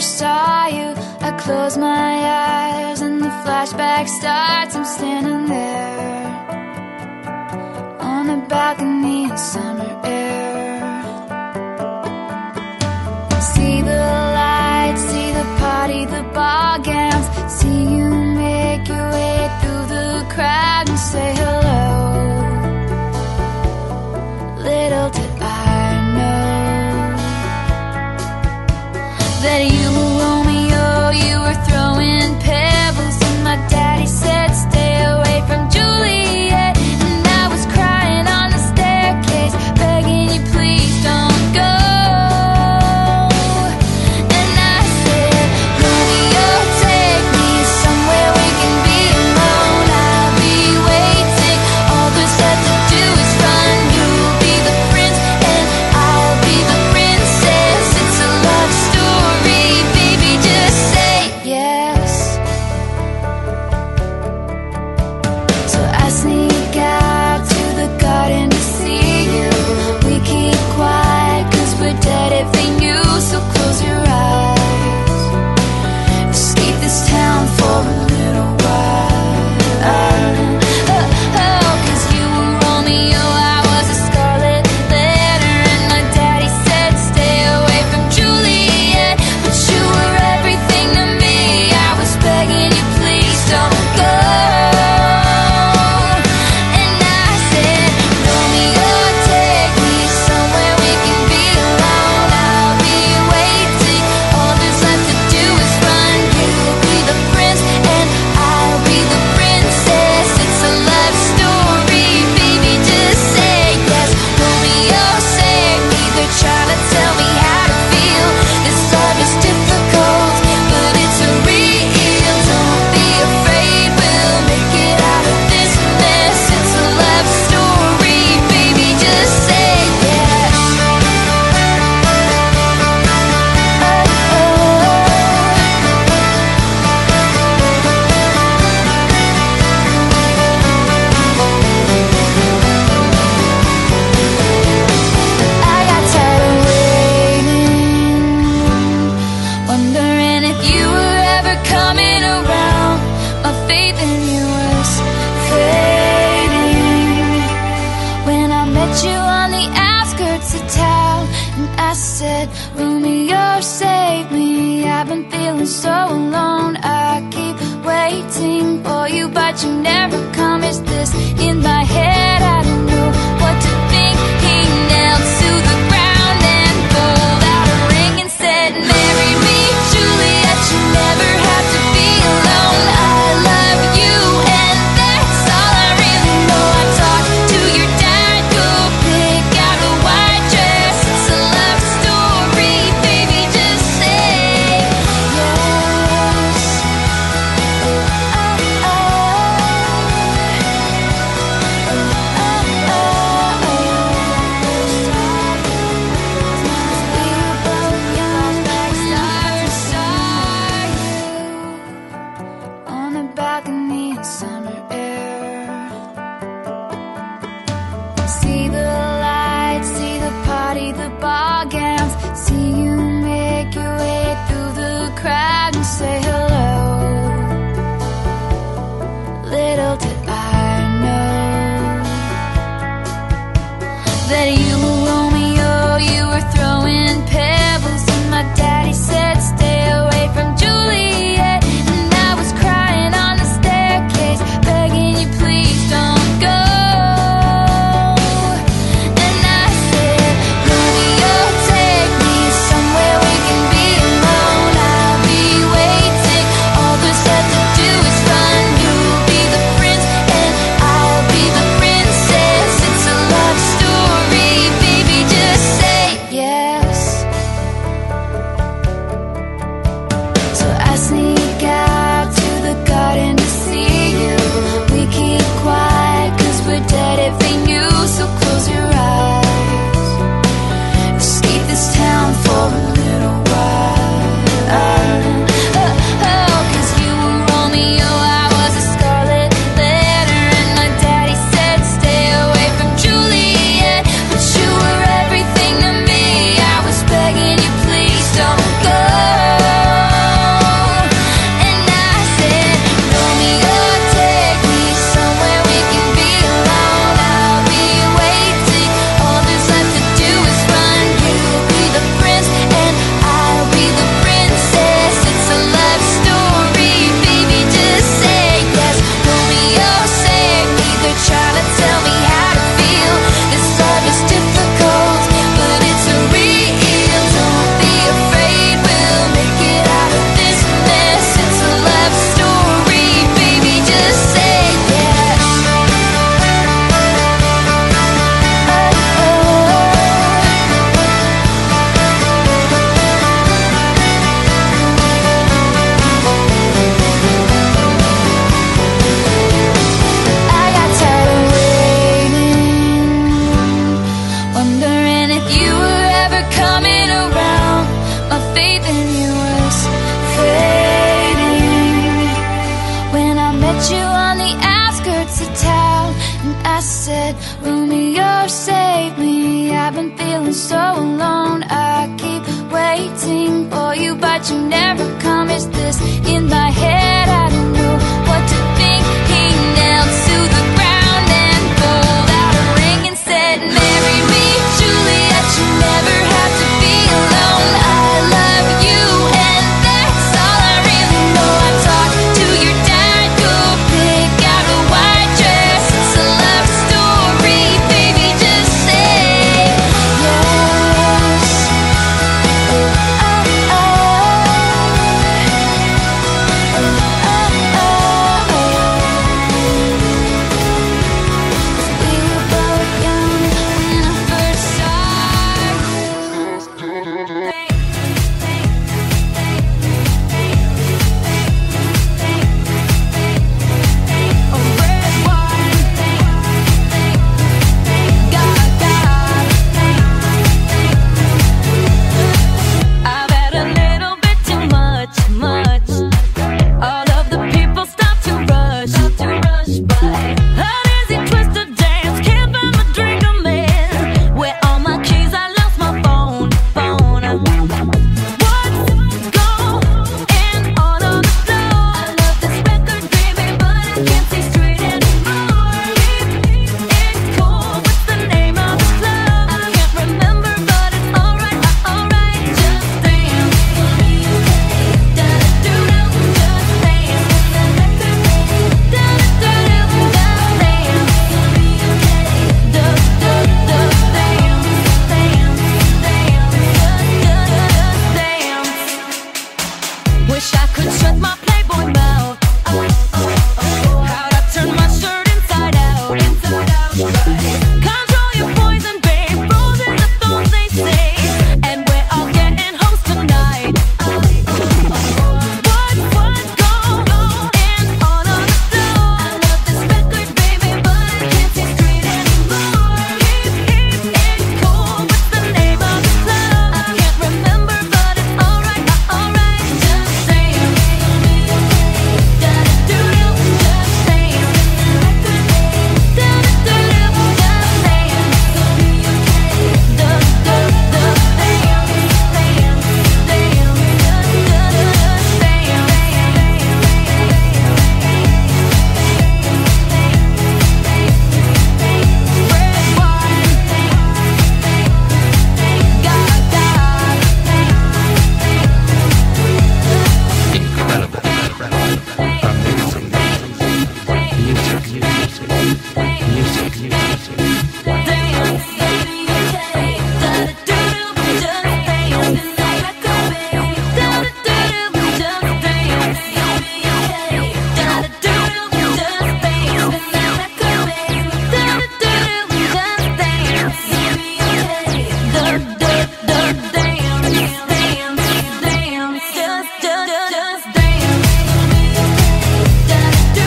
first saw you. I close my eyes and the flashback starts. I'm standing there On a balcony in summer air. alone I keep waiting for you But you never come Is this in my head? See you make your way through the crowd. if they knew, so close your eyes. I've been feeling so alone I keep waiting for you But you never come Is this in my head?